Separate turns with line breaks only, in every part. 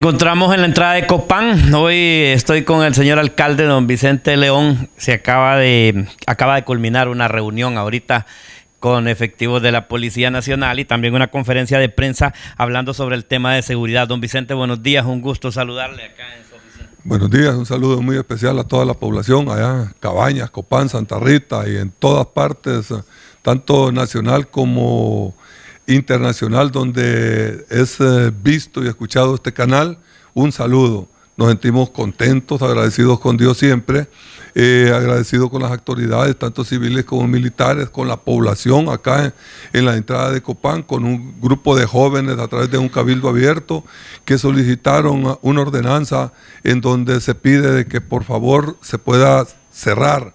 Encontramos en la entrada de Copán. Hoy estoy con el señor alcalde, don Vicente León. Se acaba de, acaba de culminar una reunión ahorita con efectivos de la Policía Nacional y también una conferencia de prensa hablando sobre el tema de seguridad. Don Vicente, buenos días, un gusto saludarle acá en su oficina.
Buenos días, un saludo muy especial a toda la población allá, Cabañas, Copán, Santa Rita y en todas partes, tanto nacional como internacional donde es eh, visto y escuchado este canal, un saludo. Nos sentimos contentos, agradecidos con Dios siempre, eh, agradecidos con las autoridades, tanto civiles como militares, con la población acá en, la entrada de Copán, con un grupo de jóvenes a través de un cabildo abierto que solicitaron una ordenanza en donde se pide de que por favor se pueda cerrar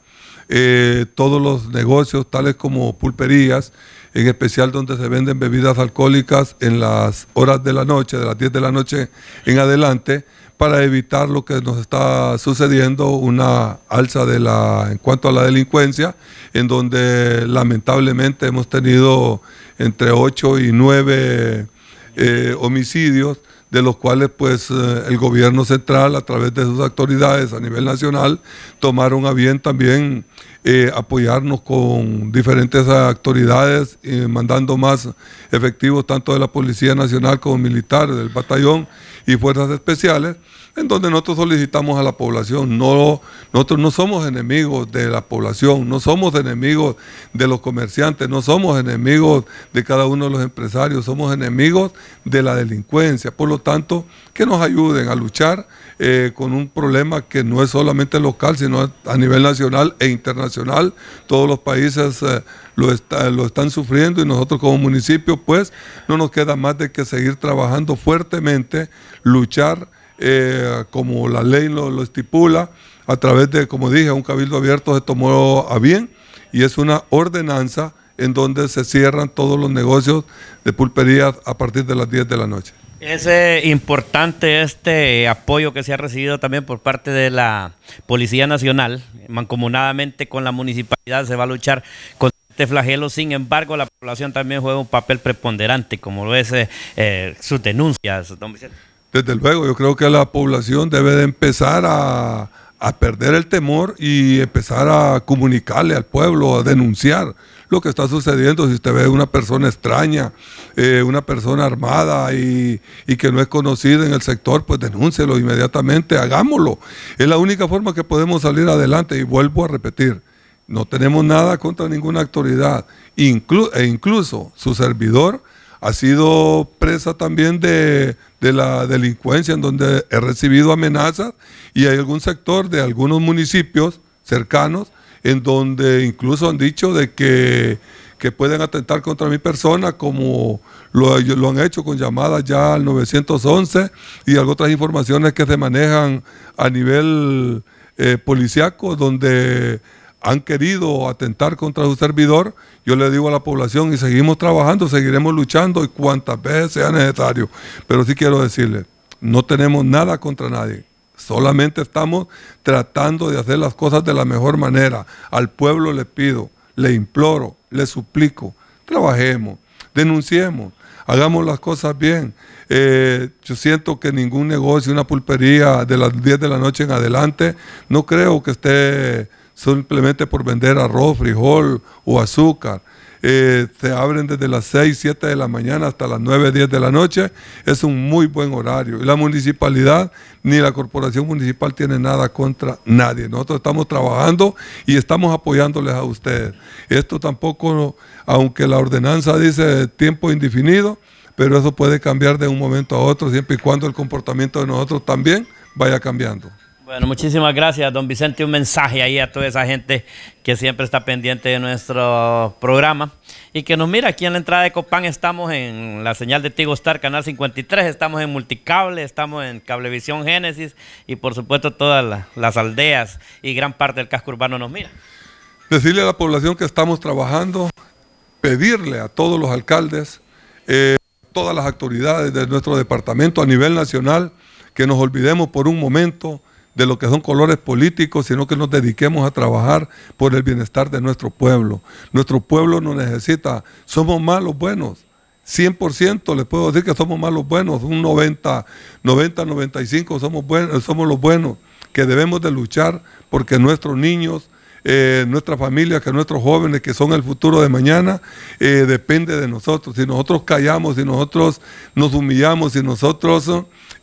eh, todos los negocios tales como pulperías en especial donde se venden bebidas alcohólicas en las horas de la noche, de las 10 de la noche en adelante, para evitar lo que nos está sucediendo, una alza de la, en cuanto a la delincuencia, en donde lamentablemente hemos tenido entre 8 y 9 eh, homicidios, de los cuales pues eh, el gobierno central a través de sus autoridades a nivel nacional tomaron a bien también eh, apoyarnos con diferentes autoridades, mandando más efectivos tanto de la Policía Nacional como militares, del batallón y fuerzas especiales, en donde nosotros solicitamos a la población, no, nosotros no somos enemigos de la población, no somos enemigos de los comerciantes, no somos enemigos de cada uno de los empresarios, somos enemigos de la delincuencia, por lo tanto, que nos ayuden a luchar eh, con un problema que no es solamente local, sino a nivel nacional e internacional. Todos los países eh, lo, lo están sufriendo y nosotros como municipio pues no nos queda más de que seguir trabajando fuertemente, luchar eh, como la ley lo, estipula, a través de, como dije, un cabildo abierto se tomó a bien y es una ordenanza en donde se cierran todos los negocios de pulpería a partir de las 10 de la noche.
Es eh, importante este apoyo que se ha recibido también por parte de la Policía Nacional, mancomunadamente con la municipalidad se va a luchar contra este flagelo, sin embargo la población también juega un papel preponderante, como lo es eh, sus denuncias.
Desde luego, yo creo que la población debe de empezar a, a perder el temor y empezar a comunicarle al pueblo, a denunciar lo que está sucediendo. Si usted ve una persona extraña, eh, una persona armada y, que no es conocida en el sector, pues denúncielo inmediatamente, hagámoslo. Es la única forma que podemos salir adelante. Y vuelvo a repetir, no tenemos nada contra ninguna autoridad. e incluso su servidor ha sido presa también de, de, la delincuencia en donde he recibido amenazas y hay algún sector de algunos municipios cercanos en donde incluso han dicho de que, pueden atentar contra mi persona, como lo, lo, han hecho con llamadas ya al 911 y otras informaciones que se manejan a nivel eh, policiaco, donde han querido atentar contra su servidor, yo le digo a la población y seguimos trabajando, seguiremos luchando y cuantas veces sea necesario. Pero sí quiero decirle, no tenemos nada contra nadie. Solamente estamos tratando de hacer las cosas de la mejor manera. Al pueblo le pido, le imploro, le suplico, trabajemos, denunciemos, hagamos las cosas bien. Eh, yo siento que ningún negocio, una pulpería de las 10 de la noche en adelante, no creo que esté simplemente por vender arroz, frijol o azúcar eh, se abren desde las 6, 7 de la mañana hasta las 9, 10 de la noche. Es un muy buen horario. Y la municipalidad ni la corporación municipal tiene nada contra nadie. Nosotros estamos trabajando y estamos apoyándoles a ustedes. Esto tampoco, aunque la ordenanza dice tiempo indefinido, pero eso puede cambiar de un momento a otro siempre y cuando el comportamiento de nosotros también vaya cambiando.
Bueno, muchísimas gracias, don Vicente. Un mensaje ahí a toda esa gente que siempre está pendiente de nuestro programa y que nos mira aquí en la entrada de Copán. Estamos en la señal de Tigo Star, canal 53. Estamos en Multicable, estamos en Cablevisión Génesis y, por supuesto, todas las aldeas y gran parte del casco urbano nos mira.
Decirle a la población que estamos trabajando, pedirle a todos los alcaldes, eh, todas las autoridades de nuestro departamento a nivel nacional, que nos olvidemos por un momento de lo que son colores políticos, sino que nos dediquemos a trabajar por el bienestar de nuestro pueblo. Nuestro pueblo nos necesita, somos malos buenos. 100% les puedo decir que somos más los buenos, un 90, 90, 95 somos, buenos, somos los buenos, que debemos de luchar porque nuestros niños, eh, nuestra familia, que nuestros jóvenes, que son el futuro de mañana, eh, depende de nosotros. Si nosotros callamos, si nosotros nos humillamos, si nosotros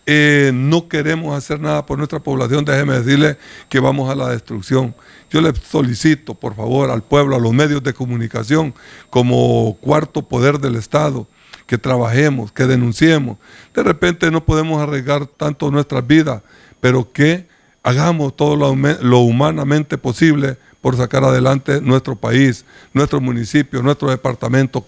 eh, no queremos hacer nada por nuestra población, déjeme decirle que vamos a la destrucción. Yo le solicito, por favor, al pueblo, a los medios de comunicación, como cuarto poder del Estado, que trabajemos, que denunciemos. De repente no podemos arriesgar tanto nuestras vidas, pero que hagamos todo lo, lo humanamente posible por sacar adelante nuestro país, nuestro municipio, nuestro departamento.